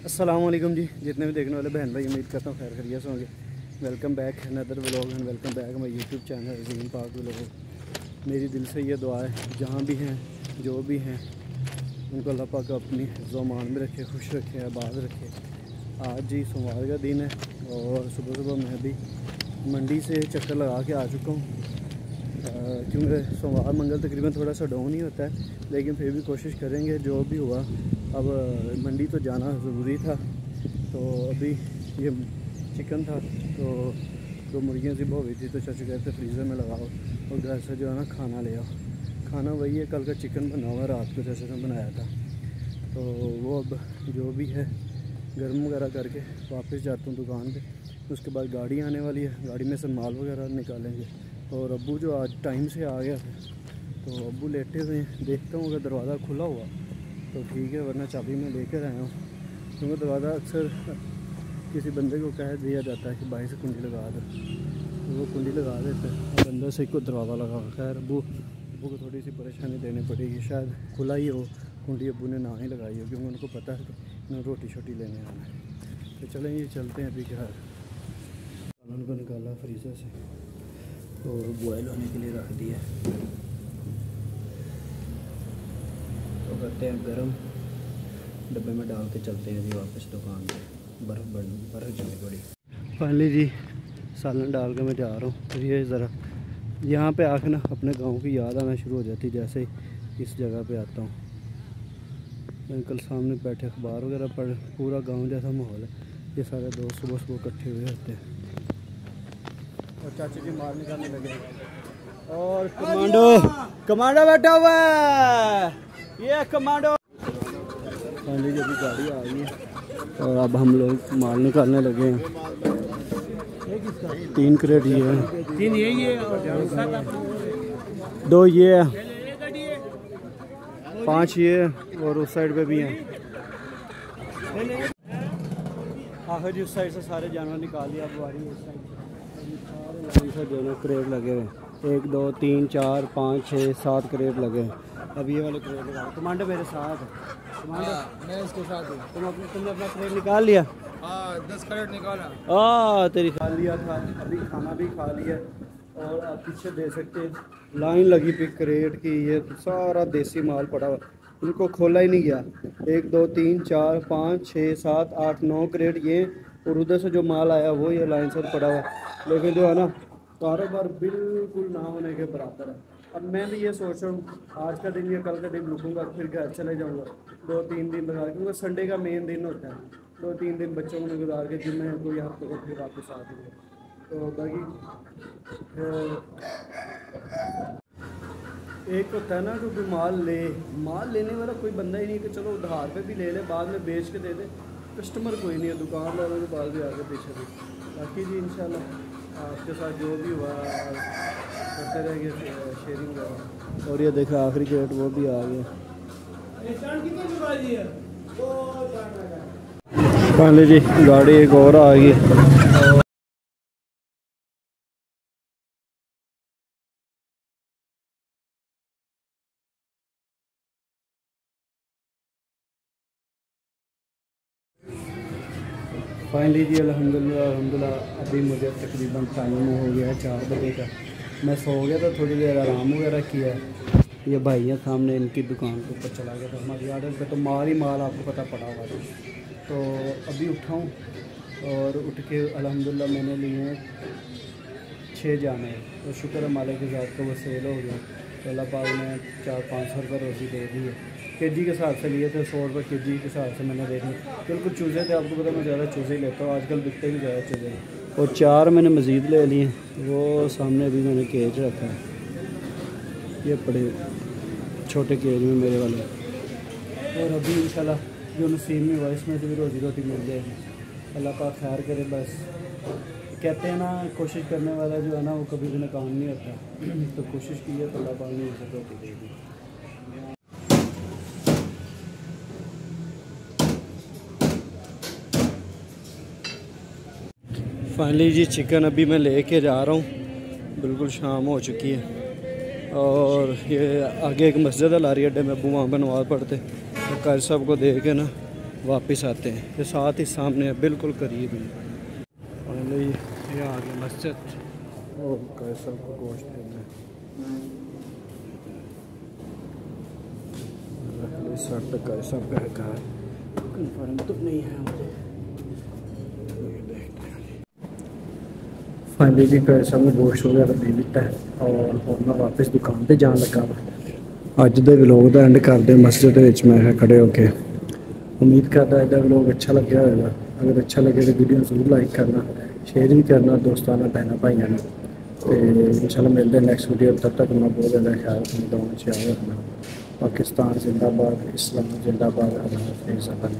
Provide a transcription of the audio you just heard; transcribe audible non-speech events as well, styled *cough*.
वालेकुम जी। जितने भी देखने वाले बहन भाई, उम्मीद करता हूँ खैर खरीत होंगे। Welcome back another vlog and welcome back my YouTube channel Azeem Pak vlog मेरी दिल से ये दुआ है, जहाँ भी हैं, जो भी हैं, उनको अल्लाह पाक अपनी ज़ुमान में रखे, खुश रखे, आबाद रखे। आज जी सोमवार का दिन है और सुबह सुबह मैं भी मंडी से चक्कर लगा के आ चुका हूँ। क्योंकि सोमवार मंगल तकरीबन थोड़ा सा डाउन ही होता है, लेकिन फिर भी कोशिश करेंगे, जो भी हुआ। अब, मंडी तो जाना ज़रूरी था तो अभी ये चिकन था तो दो मुर्गियाँ ज़िब हो गई थी तो चाचू कहते फ्रीज़र में लगाओ और घर से जो है ना खाना ले आओ। खाना वही है, कल का चिकन बना हुआ रात को जैसे मैं बनाया था। तो वो अब जो भी है, गर्म वगैरह करके वापस जाता हूँ दुकान पे, उसके बाद गाड़ी आने वाली है, गाड़ी में से माल वगैरह निकालेंगे। और अबू जो आज टाइम से आ गया था तो अबू लेटे हुए देखता हूँ अगर दरवाज़ा खुला हुआ तो ठीक है, वरना चाबी मैं लेकर आया हूँ। क्योंकि दरवाज़ा अक्सर किसी बंदे को कह दिया जाता है कि भाई से कुंडी लगा दो। तो वो कुंडी लगा देते हैं अंदर से को दरवाज़ा लगा खैर अबू अबू को थोड़ी सी परेशानी देनी पड़ेगी, शायद खुला ही हो। कुंडी अबू ने ना ही लगाई हो क्योंकि उनको पता है कि ना रोटी शोटी लेने आना है। तो चलें ये चलते हैं अभी घर। उनको निकाला फ्रीज़र से। और बॉयल होने के लिए रख दिया। तो करते हैं गर्म। डब्बे में डाल के चलते हैं जी वापस दुकान पे। बर्फ़ बन, बर्फ़ जमी पड़ी फाइनली जी, सालन डाल के मैं जा रहा हूँ। तो ये ज़रा, यहाँ पे आके ना अपने गाँव की याद आना शुरू हो जाती जैसे इस जगह पे आता हूँ। अंकल सामने बैठे, अखबार वगैरह पढ़, पूरा गाँव जैसा माहौल है। ये सारे दोस्त सुबह सुबह इकट्ठे हुए होते हैं। और चाची जी मार निकालने लगे। और कमांडो कमांडो बैठा हुआ है। ये कमांडो। फाइनली जब गाड़ी आ गई है। और अब हम लोग माल निकालने लगे हैं। तीन क्रेट ये है। तीन यही है दो ये है। पाँच ये और उस साइड पे भी हैं। आखिर जी उस साइड से सारे जानवर निकाल लिया अब वारी उस साइड से सारे जो लगे हुए एक दो तीन चार पाँच छः सात क्रेट लगे हैं। अब ये वाले क्रेट लगा कमांडर मेरे साथ। है कमांडर हाँ, मैं इसके साथ हूँ। तुम अपने तुमने अपना क्रेट निकाल लिया? हाँ दस करोड़ निकाला। आ तेरी खा लिया था अभी खाना भी खा लिया। और आप पीछे दे सकते हैं लाइन लगी पी क्रेट की। ये सारा देसी माल पड़ा हुआ। इनको खोला ही नहीं गया। एक दो तीन चार पाँच छः सात आठ नौ करेट। ये और उधर से जो माल आया वो ये लाइन से पड़ा हुआ। लेकिन जो है ना, कारोबार बिल्कुल ना होने के बराबर है। अब मैं भी ये सोच रहा हूँ, आज का दिन या कल का दिन रुकूँगा, फिर घर चले जाऊँगा। दो तीन दिन लगा क्योंकि संडे का मेन दिन होता है। दो तीन दिन बच्चों को गुजार के जिम में कोई हफ़्ते को फिर वापस आ जाऊँगा तो बाकी एक होता है ना कि कोई माल ले, माल लेने वाला कोई बंदा ही नहीं कि चलो उधार पे भी ले ले, बाद में बेच के दे दे। कस्टमर कोई नहीं है दुकानदारों के पास भी आगे पीछे भी। बाकी जी इंशाल्लाह आपके साथ जो भी हुआ करते रहेंगे शेयरिंग और ये देखा आखिरी गेट वो भी आ गया। पहले जी गाड़ी एक और आ गई। फाइनली जी अलहमदिल्ला अलहमदिल्ला अभी मुझे तकरीबन टाइम हो गया है चार बजे का। मैं सो गया था, थोड़ी देर आराम वगैरह किया। ये भाई है सामने इनकी दुकान के ऊपर चला गया था। हमारी आर्डर पे तो माल ही माल आपको पता पड़ा हुआ था तो अभी उठाऊँ और उठ के अलहमदिल्ला मैंने लिए छः जाने। तो शुक्र है, मालिक के साथ तो वो सेल हो गया। तो अल्लाह पाक ने चार पाँच सौ रुपये रोज़ी दे दी है के जी के हिसाब से लिए थे, सौ रुपये के जी के हिसाब से मैंने देख लिया बिल्कुल चूज़े थे, आपको पता मैं ज़्यादा चूज़े ही लेता हूँ, आजकल बिकते भी ज़्यादा चूज़े हैं। और चार मैंने मज़ीद ले लिए, वो सामने भी मैंने केज रखा है। ये पड़े छोटे केज में मेरे वाले। और अभी इंशाल्लाह जो नसीब में हुआ इसमें से भी रोज़ी रोटी मिल जाएगी अल्लाह का खैर करे, बस। कहते हैं ना, कोशिश करने वाला जो है ना, वो कभी भी नाकाम नहीं होता। *clears throat* तो कोशिश की है तो अल्लाह पाक ने रोटी देगी फाइनली जी चिकन अभी मैं लेके जा रहा हूँ। बिल्कुल शाम हो चुकी है। और ये आगे एक मस्जिद है, लारी अड्डे में अबू वहाँ पर नमाज़ पढ़ते। तो कारी साहब को दे के ना वापस आते हैं। ये साथ ही सामने है, बिल्कुल करीब ही। फाइनली ये आ गया मस्जिद। और कैसा को गोश्त देना है। सर पे कैसा पैक है। कन्फर्म तो नहीं है मुझे ਹਾਂਜੀ ਜੀ ਪੈਸਾ ਨੂੰ ਗੋਸ਼ਟ ਵਗੈਰਾ ਦੇ ਦਿੱਤਾ ਔਰ ਹੁਣ ਮੈਂ ਵਾਪਸ ਦੁਕਾਨ ਤੇ ਜਾਣ ਲੱਗਾ ਵਾ। ਅੱਜ ਦੇ ਵਲੋਗ ਦਾ ਐਂਡ ਕਰਦੇ ਮਸਜਿਦ ਦੇ ਵਿੱਚ ਮੈਂ ਖੜੇ ਹੋ ਕੇ। ਉਮੀਦ ਕਰਦਾ ਇਹਦਾ ਵਲੋਗ ਅੱਛਾ ਲੱਗਿਆ ਹੋਵੇਗਾ। ਅਗਰ ਅੱਛਾ ਲੱਗੇ ਤਾਂ ਵੀਡੀਓ ਜ਼ਰੂਰ ਲਾਈਕ ਕਰਨਾ ਸ਼ੇਅਰ ਵੀ ਕਰਨਾ ਦੋਸਤਾਂ ਨਾਲ ਭੈਣਾਂ ਭਾਈਆਂ ਨਾਲ। ਤੇ ਇਨਸ਼ਾਅੱਲਾ ਮਿਲਦੇ ਨੈਕਸਟ ਵੀਡੀਓ ਤੱਕ ਤੱਕ ਮੈਂ ਬਹੁਤ ਜ਼ਿਆਦਾ ਖਿਆਲ ਰੱਖਦਾ ਹਾਂ ਚਾਹੁੰਦਾ ਹਾਂ ਪਾਕਿਸਤਾਨ ਜ਼ਿੰਦਾਬਾਦ ਇਸਲਾਮ ਜ਼ਿੰਦਾਬਾਦ ਅੱਲਾਹ ਹਾਫਿਜ਼ ਅੱਲਾਹ